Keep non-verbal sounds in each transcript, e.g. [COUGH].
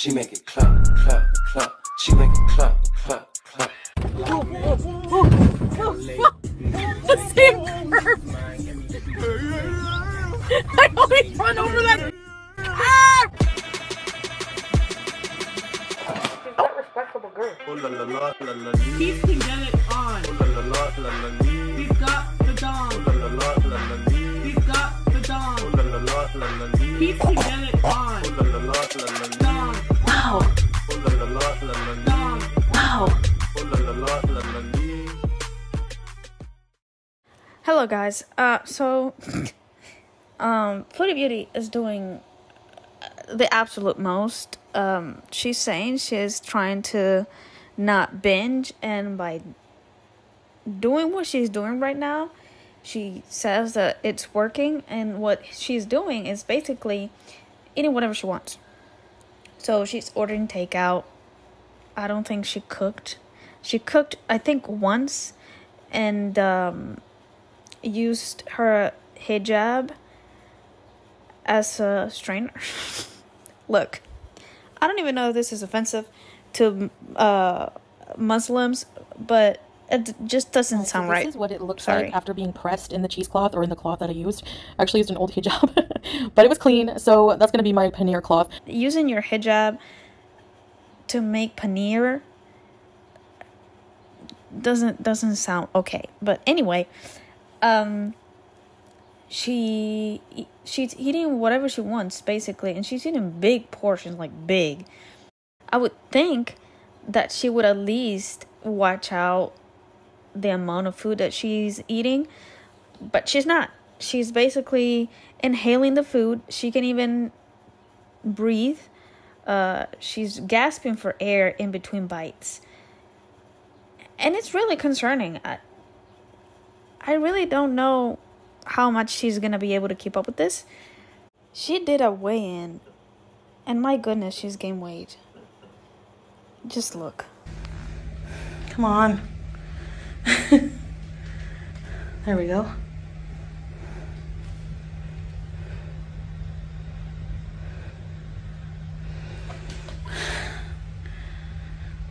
She make it clap, clap, clap. She make it clap, clap, clap. the same curve. I always run over that. Ah! That respectable girl. Oh. Keith can get it on. Oh lee. Got the Oh dong. He's got the Oh dong. Keith can get Hello guys. Uh so [LAUGHS] um Foodie Beauty is doing the absolute most. Um she's saying she's trying to not binge and by doing what she's doing right now, she says that it's working and what she's doing is basically eating whatever she wants. So she's ordering takeout. I don't think she cooked. She cooked I think once and um used her hijab as a strainer. [LAUGHS] Look, I don't even know if this is offensive to uh, Muslims, but it just doesn't Uh, so sound this right. This is what it looks Sorry. like after being pressed in the cheesecloth or in the cloth that I used. I actually used an old hijab, [LAUGHS] but it was clean, so that's gonna be my paneer cloth. Using your hijab to make paneer doesn't doesn't sound okay. But anyway, um she she's eating whatever she wants basically and she's eating big portions like big. I would think that she would at least watch out the amount of food that she's eating but she's not. She's basically inhaling the food. She can even breathe. Uh she's gasping for air in between bites. And it's really concerning. I i really don't know how much she's gonna be able to keep up with this. She did a weigh in, and my goodness, she's gained weight. Just look. Come on. [LAUGHS] there we go.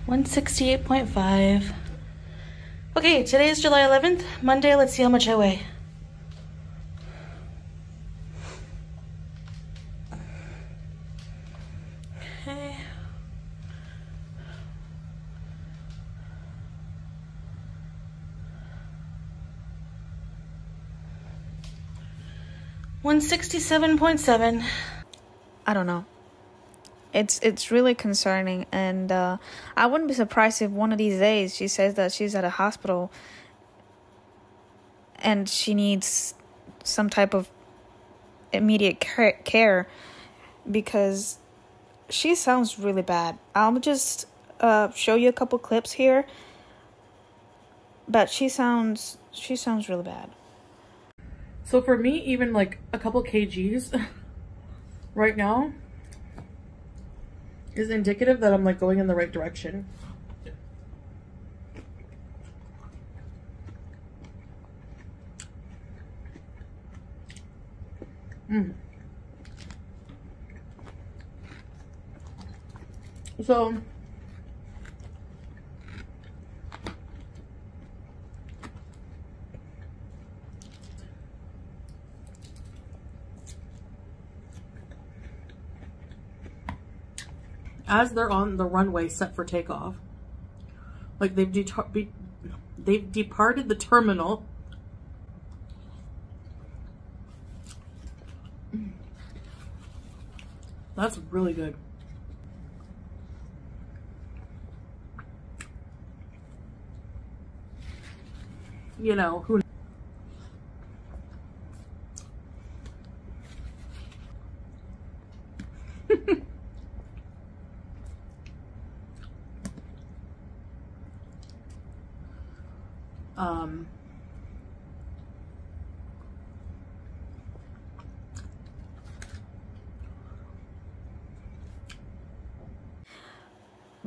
One sixty eight point five. Okay, today is July eleventh. Monday, let's see how much I weigh. Okay. One sixty seven point seven. I don't know. It's it's really concerning, and uh, I wouldn't be surprised if one of these days she says that she's at a hospital and she needs some type of immediate care, because she sounds really bad. I'll just uh, show you a couple clips here, but she sounds she sounds really bad. So for me, even like a couple kgs [LAUGHS] right now is indicative that I'm like going in the right direction. Mm. So as they're on the runway set for takeoff, like they've be- they've departed the terminal. That's really good. You know who. Um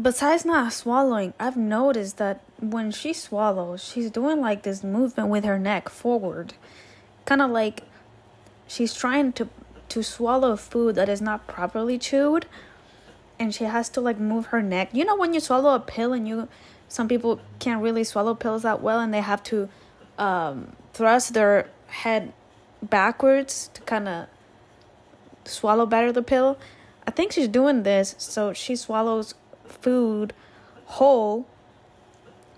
Besides not swallowing, I've noticed that when she swallows, she's doing like this movement with her neck forward. Kind of like she's trying to to swallow food that is not properly chewed and she has to like move her neck. You know when you swallow a pill and you some people can't really swallow pills that well and they have to um, thrust their head backwards to kind of swallow better the pill. I think she's doing this so she swallows food whole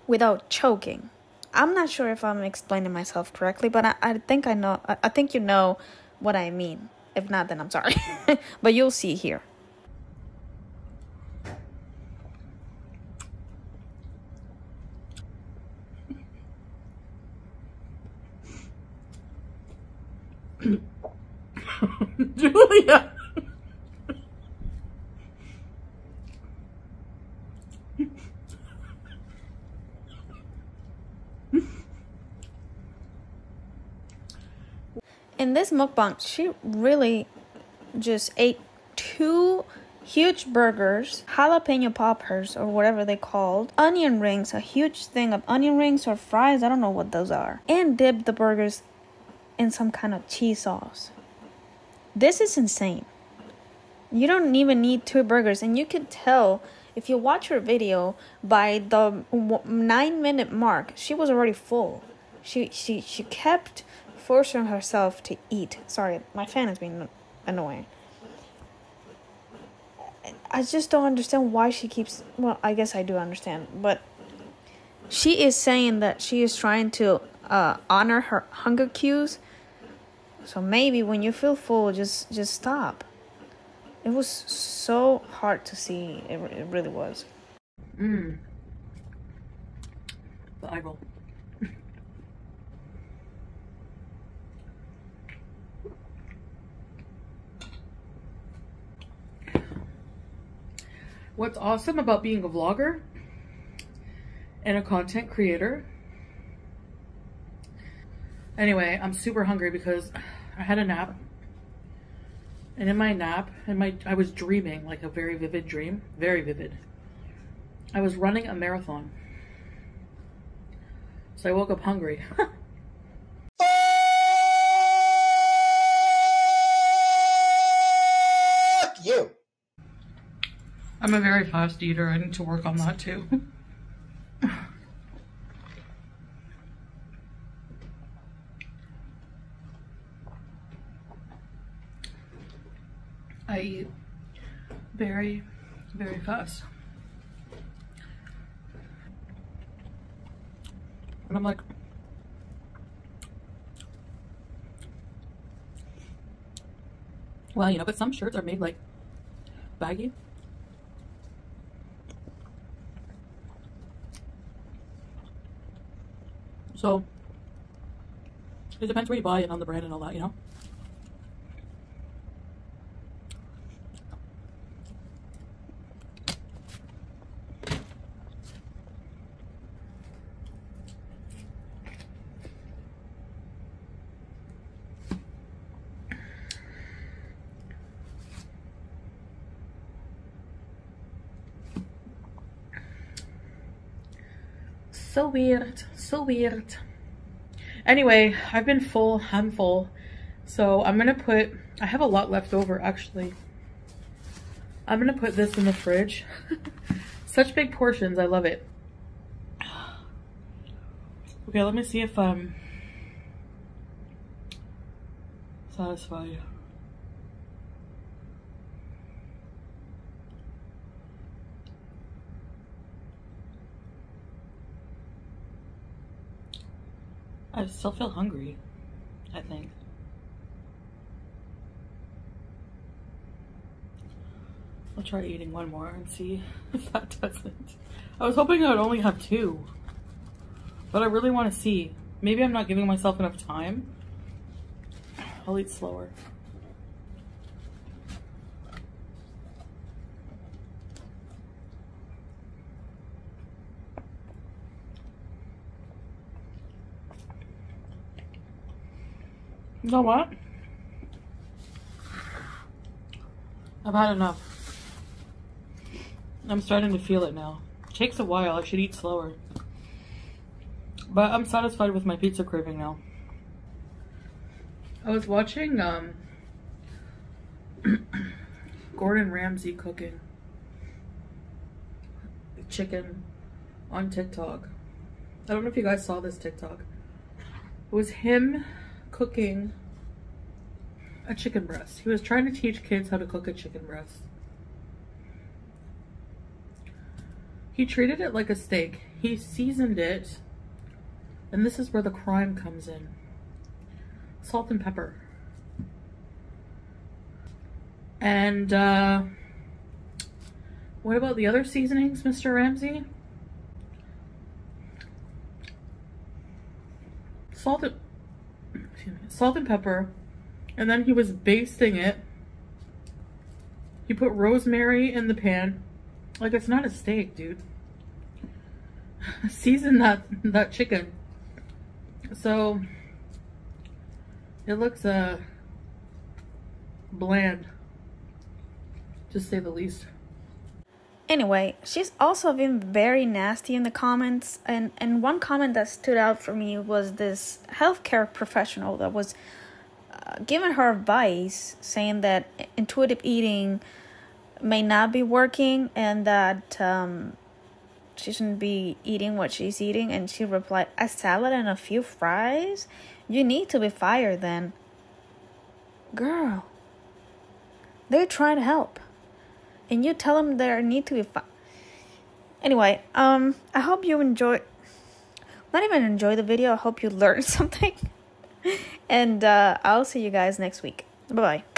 without choking. I'm not sure if I'm explaining myself correctly, but I, I think I know. I, I think you know what I mean. If not, then I'm sorry. [LAUGHS] but you'll see here. [LAUGHS] Julia. In this mukbang, she really just ate two huge burgers, jalapeno poppers or whatever they called, onion rings, a huge thing of onion rings or fries, I don't know what those are, and dipped the burgers in some kind of cheese sauce. This is insane. You don't even need two burgers, and you can tell if you watch her video by the nine minute mark, she was already full. She she she kept forcing herself to eat. Sorry, my fan is being annoying. I just don't understand why she keeps. Well, I guess I do understand, but she is saying that she is trying to uh, honor her hunger cues. So maybe when you feel full, just just stop. It was so hard to see. It, it really was. Mmm. The roll. What's awesome about being a vlogger and a content creator. Anyway, I'm super hungry because I had a nap. And in my nap, and my I was dreaming like a very vivid dream, very vivid. I was running a marathon. So I woke up hungry. [LAUGHS] Fuck you. I'm a very fast eater. I need to work on that too. [LAUGHS] I eat very, very fast. And I'm like, well, you know, but some shirts are made like baggy. So it depends where you buy it on the brand and all that, you know? So weird, so weird. Anyway, I've been full, I'm full. So I'm gonna put, I have a lot left over actually. I'm gonna put this in the fridge. [LAUGHS] Such big portions, I love it. Okay, let me see if I'm satisfied. I still feel hungry, I think. I'll try eating one more and see [LAUGHS] if that doesn't. I was hoping I would only have two, but I really want to see. Maybe I'm not giving myself enough time. I'll eat slower. You know what? I've had enough. I'm starting to feel it now. It takes a while. I should eat slower. But I'm satisfied with my pizza craving now. I was watching um, [COUGHS] Gordon Ramsay cooking. chicken on TikTok. I don't know if you guys saw this TikTok. It was him cooking a chicken breast. He was trying to teach kids how to cook a chicken breast. He treated it like a steak. He seasoned it. And this is where the crime comes in. Salt and pepper. And uh, what about the other seasonings, Mr. Ramsay? Salt and, salt and pepper. And then he was basting it. He put rosemary in the pan. Like it's not a steak, dude. [LAUGHS] Season that that chicken. So it looks uh bland to say the least. Anyway, she's also been very nasty in the comments, and and one comment that stood out for me was this healthcare professional that was uh, giving her advice, saying that intuitive eating may not be working, and that um, she shouldn't be eating what she's eating. And she replied, "A salad and a few fries? You need to be fired then, girl." They're trying to help and you tell them there need to be fun. Anyway, um, I hope you enjoy. Not even enjoy the video. I hope you learned [LAUGHS] something. and uh, I'll see you guys next week. Bye bye.